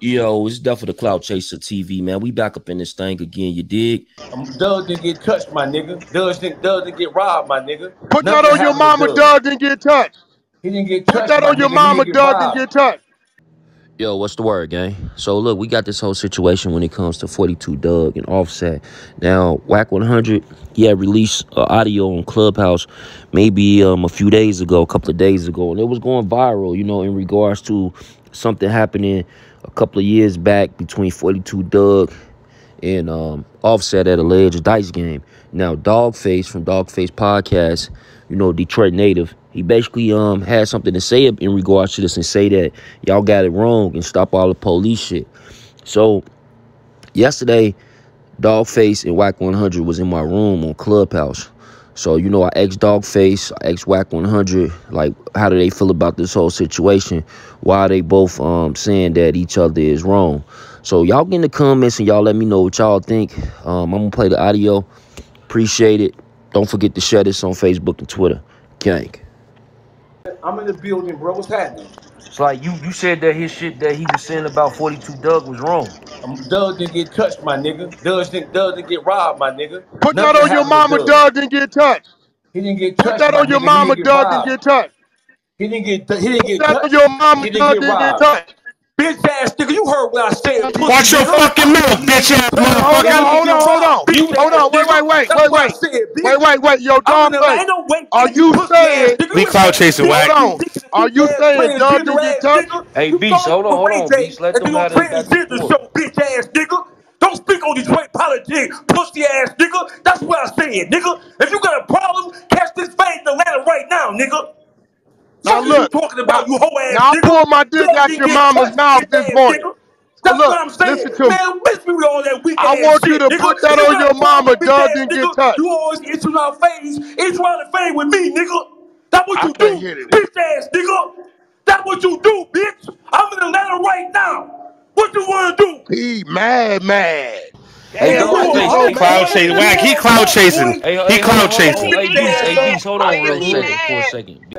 Yo, it's definitely the Clout Chaser TV, man. We back up in this thing again. You dig? Um, Dugg didn't get touched, my nigga. Dugg didn't, Dugg didn't get robbed, my nigga. Put Nothing that on your mama, Dugg. Dugg didn't get touched. He didn't get touched. Put that on your nigga. Mama, didn't Dugg didn't get touched. Yo, what's the word, gang? So look, we got this whole situation when it comes to 42 Dugg and Offset. Now, Wack 100, he had released uh, audio on Clubhouse maybe um, a few days ago, a couple of days ago, and it was going viral, you know, in regards to something happening a couple of years back between 42 Dugg and um, Offset at alleged dice game. Now, Dawgface from Dawgface Podcast, you know, Detroit native, he basically um had something to say in regards to this and say that y'all got it wrong and stop all the police shit. So, yesterday, Dawgface and Wack 100 was in my room on Clubhouse. So, you know, I ex Dawgface, I ex Wack 100, like, how do they feel about this whole situation? Why are they both um saying that each other is wrong? So, y'all get in the comments and y'all let me know what y'all think. Um, I'm gonna play the audio. Appreciate it. Don't forget to share this on Facebook and Twitter. Gang. I'm in the building, bro. What's happening? It's like you you said that his shit that he was saying about 42 Dugg was wrong. Um, Dugg didn't get touched, my nigga. Dugg didn't, Dugg didn't get robbed, my nigga. Put that on your happened to mama, Dugg. Dugg didn't get touched. He didn't get touched. Put that my on your nigga. mama, he didn't get Dugg didn't get touched. He didn't get. He didn't get Put that on touched. your mama, He Dugg didn't get didn't get robbed. touched. Bitch ass nigga, you heard what I said. pussy Watch your nigga. fucking mouth, bitch ass Hold on, motherfucker. hold on, hold on. Bitch Hold on, wait, wait, wait, wait, wait. said. Wait, wait, wait. Yo, I'm Dog in the, ain't Face. no wait. Are you pussy saying- nigga. We You chasing, bitch Wack. Hold on. Are you saying transgender Dugg didn't get touched? Hey, Beast, hold on, hold on, Beast. Let if them you have gonna back and forth. Ass nigga. Don't speak on Detroit politics, pussy ass nigga. That's what I said, nigga. If you got a problem, catch this fade in Atlanta right now, nigga. Now look, you talking about, you hoe ass now I nigga? pulled my dick out your mama's mouth this morning. nigga. That's look, what I'm saying. listen to. Man, miss me with all that weak I want you to nigga. put that on your mama, ass didn't get nigga, touched. You always issue out phase, issue out of phase with me, nigga. That's what I you do, bitch ass nigga. That's what you do, bitch. I'm in Atlanta right now. What you wanna do? He mad, mad. Hey, Damn, Dog why you Face, so hey, Cloud chasing. Wack, he cloud chasing. Hey, He hey, hold on, cloud hold on. chasing. Hey, hey, hold on real second, for a second.